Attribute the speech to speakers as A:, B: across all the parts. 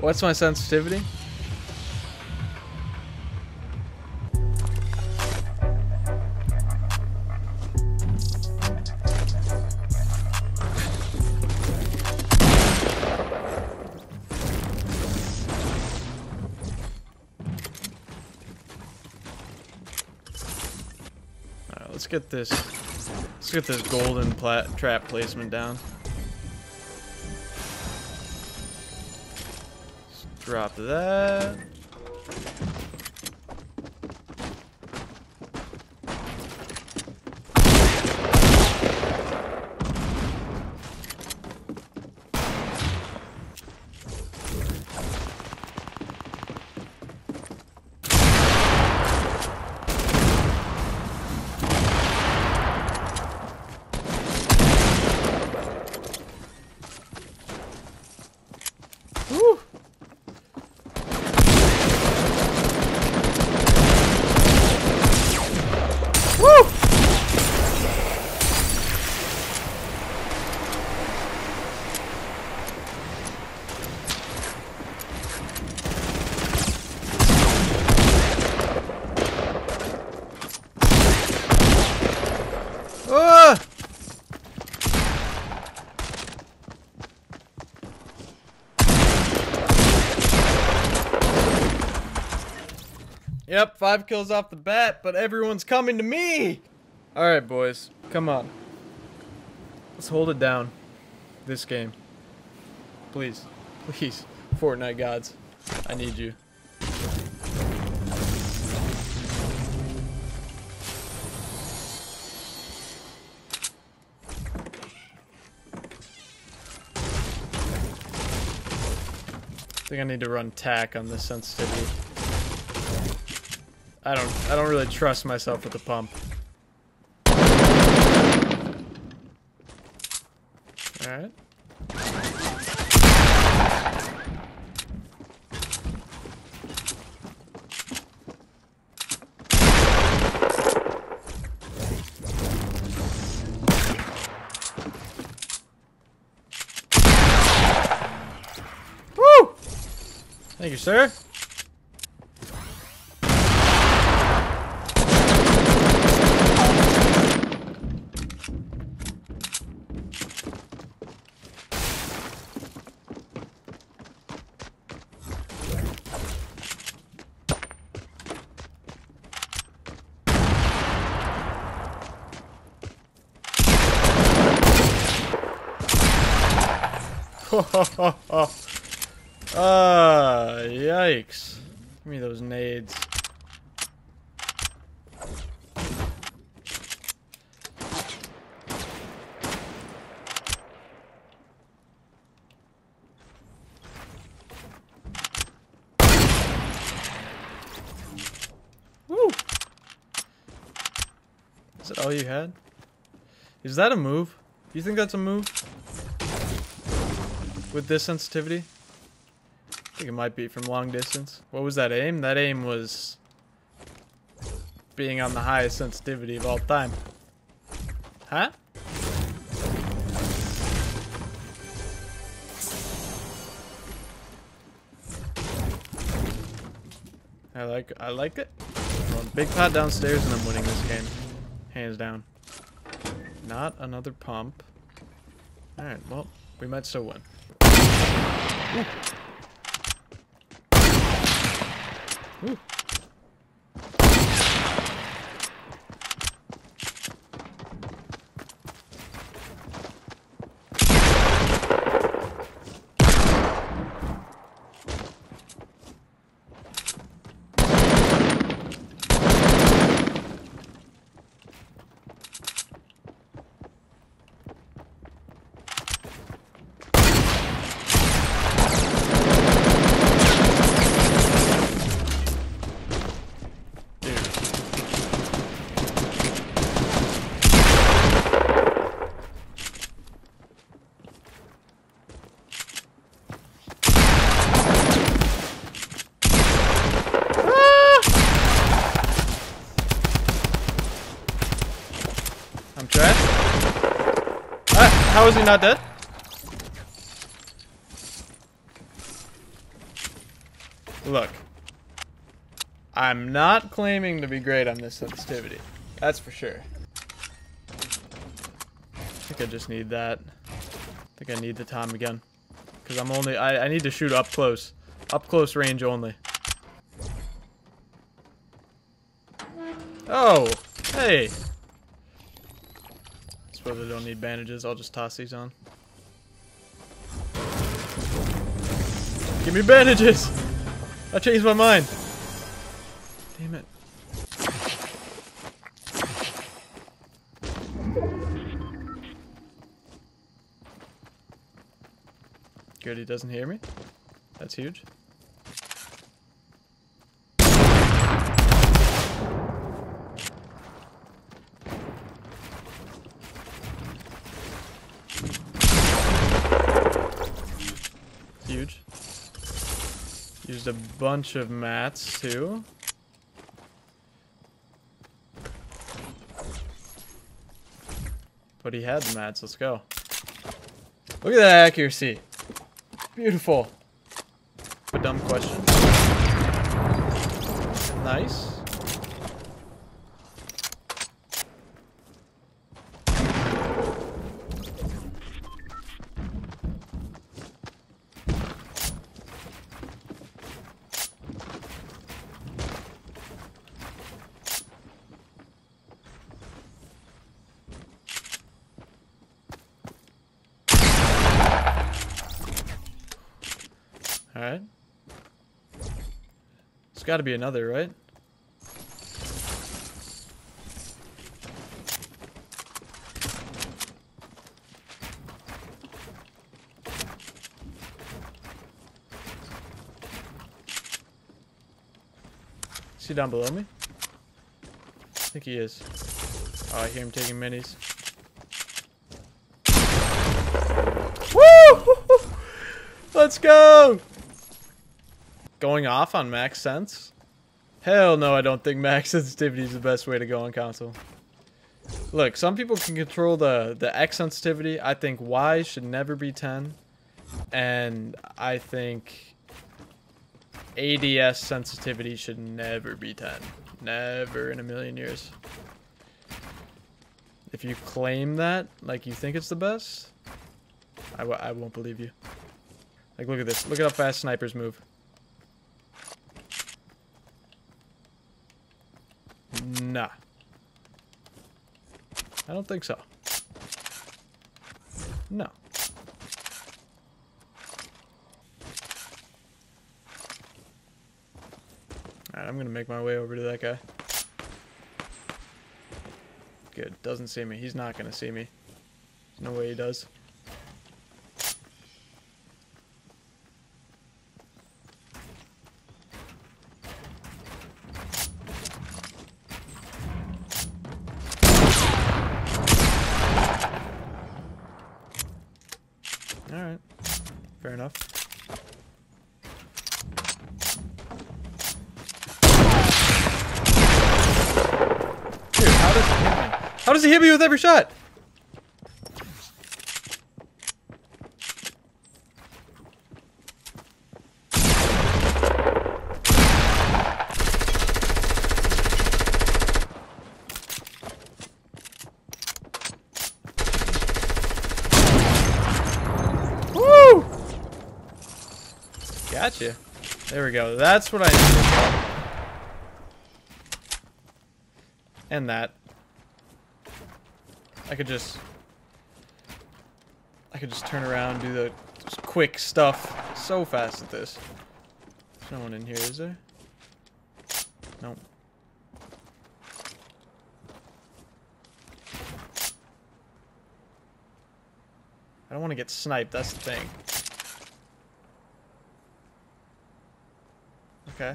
A: What's my sensitivity? Alright, let's get this let's get this golden plat trap placement down. Drop that. Woo! Woo! Ah! Yep, five kills off the bat, but everyone's coming to me! Alright, boys. Come on. Let's hold it down. This game. Please. Please. Fortnite gods. I need you. I think I need to run tack on this sensitivity. I don't I don't really trust myself with the pump. Alright. Woo! Thank you, sir. Ah, yikes. Give me those nades. Woo! Is that all you had? Is that a move? You think that's a move? With this sensitivity? I think it might be from long distance. What was that aim? That aim was being on the highest sensitivity of all time. Huh? I like I like it. Big pot downstairs and I'm winning this game. Hands down. Not another pump. Alright, well, we might still win. Ooh. Ooh. How is he not dead? Look. I'm not claiming to be great on this sensitivity. That's for sure. I think I just need that. I think I need the Tommy again. Because I'm only... I, I need to shoot up close. Up close range only. Oh! Hey! I don't need bandages. I'll just toss these on. Give me bandages! I changed my mind. Damn it. Good, he doesn't hear me. That's. Huge. A bunch of mats too. But he had the mats. Let's go. Look at that accuracy. Beautiful. A dumb question. Nice. Alright. There's gotta be another, right? Is he down below me? I think he is. Oh, I hear him taking minis. Woo! Let's go! Going off on max sense? Hell no, I don't think max sensitivity is the best way to go on console. Look, some people can control the, the X sensitivity. I think Y should never be 10. And I think ADS sensitivity should never be 10. Never in a million years. If you claim that, like you think it's the best, I w I won't believe you. Like, look at this. Look at how fast snipers move. Nah. I don't think so. No. Alright, I'm gonna make my way over to that guy. Good. Doesn't see me. He's not gonna see me. There's no way he does. Alright. Fair enough. Dude, how does he hit me? How does he hit me with every shot? Gotcha. There we go. That's what I need. And that. I could just... I could just turn around do the quick stuff so fast at this. There's no one in here, is there? Nope. I don't want to get sniped, that's the thing. Okay.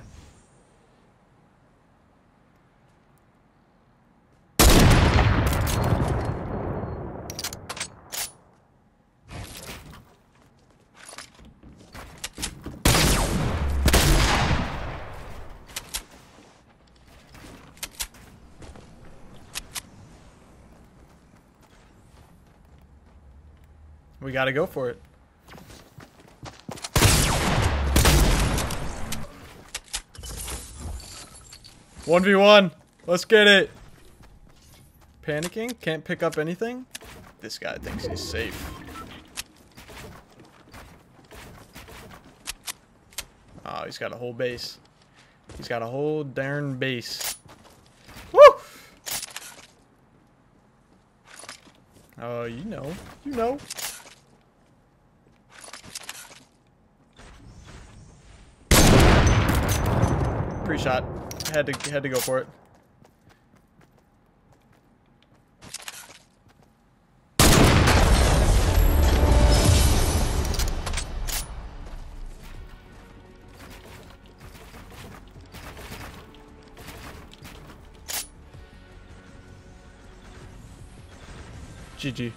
A: We gotta go for it. 1v1. Let's get it. Panicking? Can't pick up anything? This guy thinks he's safe. Oh, he's got a whole base. He's got a whole darn base. Woo! Oh, you know. You know. Pre-shot. Had to had to go for it. GG.